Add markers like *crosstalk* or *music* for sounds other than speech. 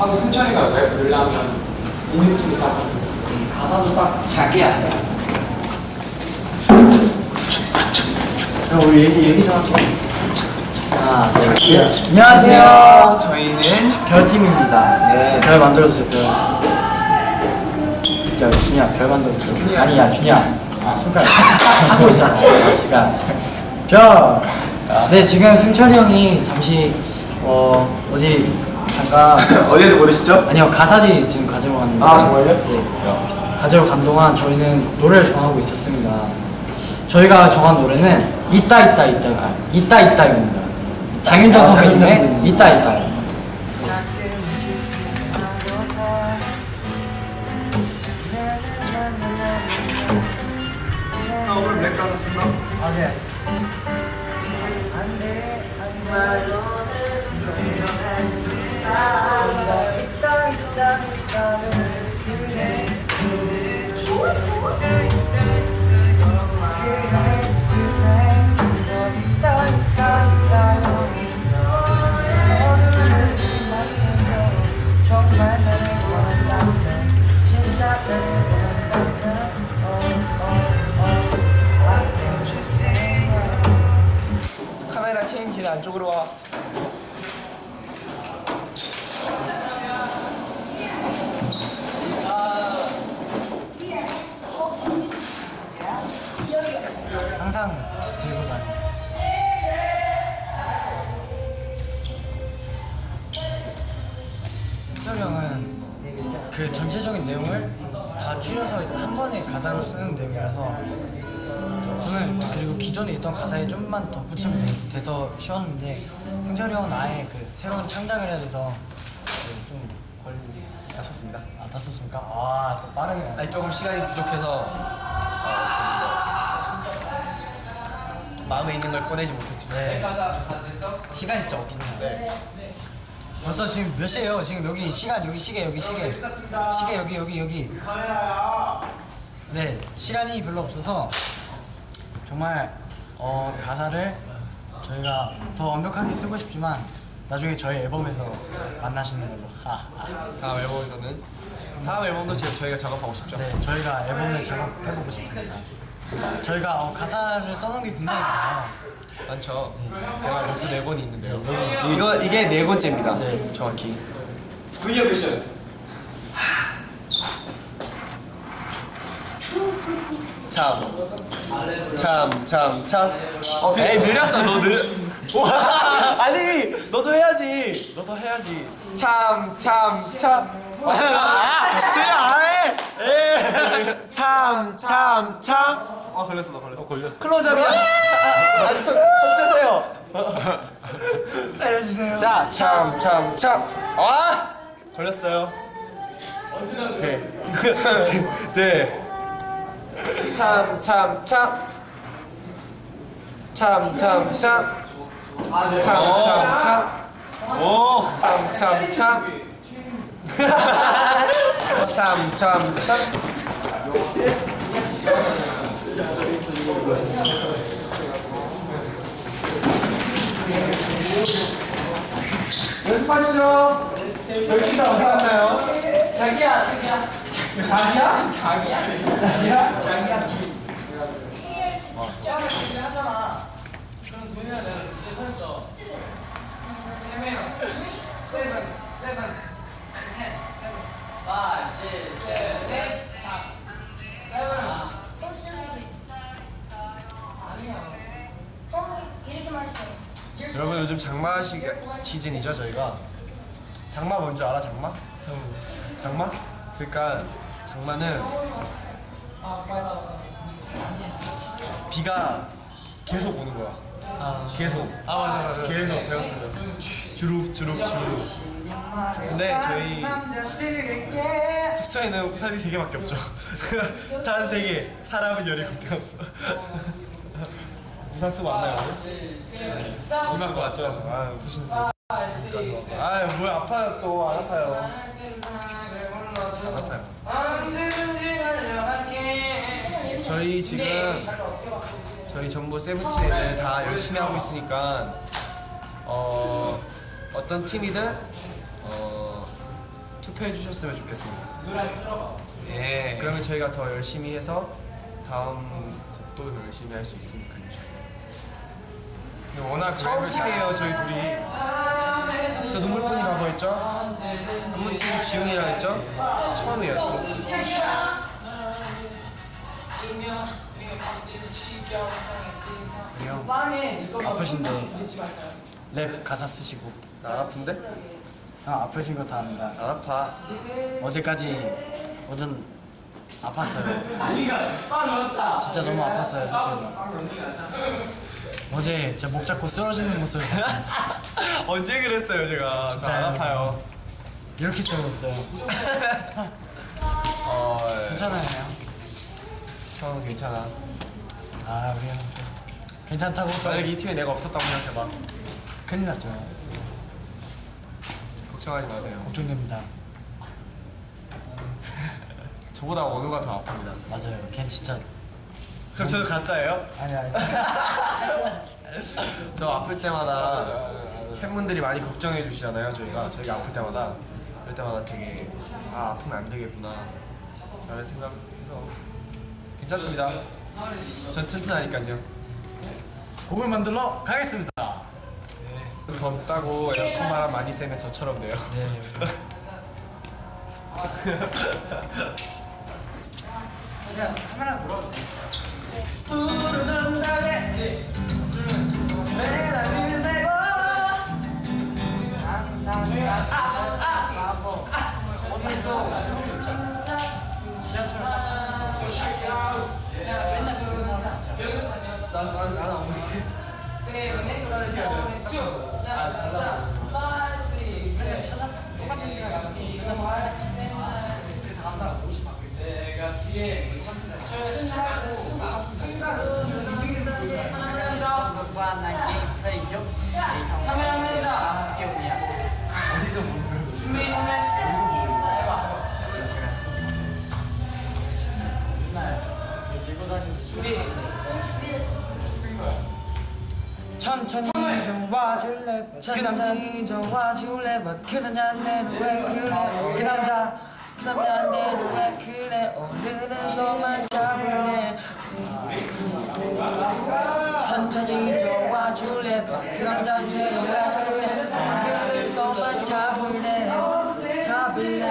방금 승철이가 랩 늘려면 이 느낌이 딱 좀. 가사도 딱 자기야. 그럼 우리 얘기 얘기 좀 할게요. 하나, 둘, 셋. 안녕하세요. 저희는 별팀입니다. 네. 별 만들어주세요. 별. 진짜 준이야 별 만들어주세요. 아니 야 준이야. 아, 손가락 *laughs* 하고 있잖아. 시간. 별. 네 지금 승철이 형이 잠시 어 어디 잠깐 *laughs* 어디를 모르시죠? 아니요 가사지 지금 가지러 왔는데. 아, 정말요? 네. 가지러 간 동안 저희는 노래를 정하고 있었습니다. 저희가 정한 노래는 있다 있다 있다가 있다 있다입니다. 장윤정 아, 선배님의 장윤정 있 승철이 형은 그 전체적인 내용을 다 추려서 한 번에 가사로 쓰는 내용이라서 저는 그리고 기존에 있던 가사에 좀만 덧붙이면 돼- 돼서 쉬웠는데 승철이 형은 아예 그 새로운 창작을 해야 돼서 네, 좀 걸리고 다 썼습니다. 아, 다 썼습니까? 아, 또 빠르게. 아니 조금 시간이 부족해서 더 마음에 있는 걸 꺼내지 못했지만 네. 시간이 진짜 없긴 해요. 벌써 지금 몇 시예요? 지금 여기 시간 여기 시계 여기 시계 시계 여기 여기 여기. 네 시간이 별로 없어서 정말 어 가사를 저희가 더 완벽하게 쓰고 싶지만 나중에 저희 앨범에서 만나시는 걸로. 하, 하. 다음 앨범에서는 다음 앨범도 제- 저희가 작업하고 싶죠. 네 저희가 앨범을 작업해보고 싶습니다. 저희가 어, 가사를 써놓은 게 굉장히 많아요. 많죠. 제가 노트 네 권이 있는데요. 이거 이게 네 번째입니다. 네. 정확히. 브이앱 미션. 참. 참, 참, 참. 에이, 느렸어, 너 느려. *laughs* 아니, 너도 해야지. 너도 해야지. 참, 참, 참. 아. 참, 참, 참. 아, 걸렸어, 너 걸렸어. 걸렸어. 클로즈업이야. 아, 아니, 손, 손 떼세요. 때려주세요. 자, 참, 참, 참. 아! 걸렸어요. 네. *laughs* 네. 참, 참, 참. 참, 참, 참. 참, 참, 참. 오. 참, 참, 참. *laughs* 참, 참, 참. 연습하시죠. 열심히 어디 갔나요? 자기야, 자기야. 자기야? 자기야. 자기야, 자기야. 팀. 하잖아. 그럼 보면 내가 서 있어. 세 명. 세븐, 세븐, 여러분 요즘 장마 시, 시즌이죠 저희가 장마 뭔지 알아 장마? 장마? 그러니까 장마는 비가 계속 오는 거야 계속 아 맞아 맞아. 계속 배웠어 배웠어 주룩 주룩 주룩 근데 저희 숙소에는 우산이 세 개밖에 없죠. 단세 개. 사람은 열일곱 명 우산 쓰고 왔나요 오늘? 비 맞고 왔죠? 아 무슨 아 뭐야 아파요 또. 안 아파요. 안 아파요. 저희 지금 저희 전부 세븐틴 애들 다 열심히 하고 있으니까 어 어떤 팀이든 어 투표해 주셨으면 좋겠습니다. 예. 그러면 저희가 더 열심히 해서 다음 곡도 열심히 할 수 있으니까요. 워낙 처음 팀이에요 저희 둘이. 저 눈물뿐이라고 했죠? 안무팀 지훈이라 했죠? 처음이에요 팀. 형 아프신데 랩 가사 쓰시고 나 아픈데? 형 아프신 거다 압니다 안 아파. 어제까지 완전 아팠어요 진짜 너무 아팠어요 솔직히 어제 제 목 잡고 쓰러지는 모습을 봤어요 *laughs* 언제 그랬어요 제가? 저안 진짜요? 아파요. 이렇게 쓰러졌어요 *laughs* 어, 예. 괜찮아요 형? 형 괜찮아. 아 우리 형 괜찮다고 또 만약에 이 팀에 내가 없었다고 생각해봐. 큰일 났죠 걱정하지 마세요. 걱정됩니다 저보다 원우가 더 아픕니다. 맞아요 걘 진짜 그럼 저도 가짜예요? 아니 아니 저 아플 때마다 팬분들이 많이 걱정해 주시잖아요. 저희가 저희가 아플 때마다 그럴 때마다 되게 아 아프면 안 되겠구나 라는 생각해서 괜찮습니다. 전 튼튼하니까요. 곡을 만들러 가겠습니다 덥다고 에어컨 바람 많이 쐬면 저처럼 돼요. 네 그냥 카메라 물어 난난 없는데. 천천히 그 남자 이 좋아줄래? but 그 남자 내는 왜 그래? 그 남자. 그 남자 내는 왜 그래? 오늘은 소만 잡을래? 천천히 좋아줄래? but 뭐, 그 남자 내는 왜 그래? 그를 손만 잡을래? 잡을래?